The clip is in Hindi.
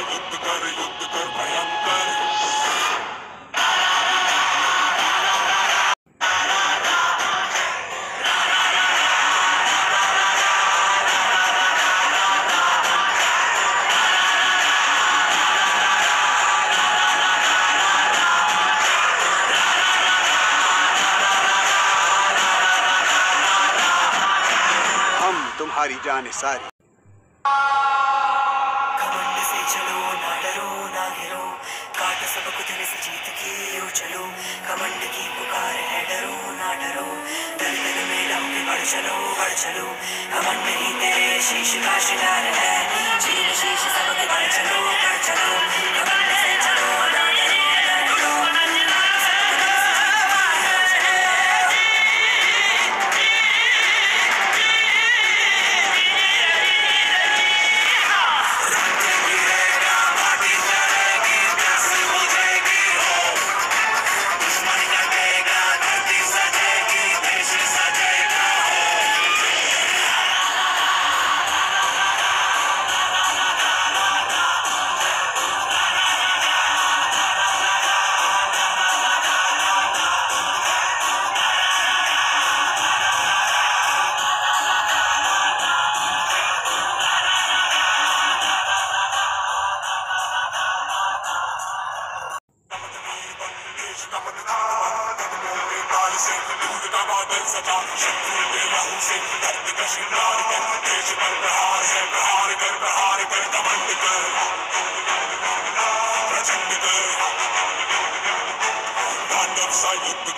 युद्ध कर युद्ध कर भयंकर तुम्हारी जान सारी। डरो में के बढ़ चलो बढ़ चलो। शीश का शिकार है। शीश बढ़ चलो बढ़ चलो। दिल से दूध का के लहू से दर्द का शिंगार कर प्रहार है प्रहार कर प्रहार कर कमंड कर प्रचंड कर सा युद्ध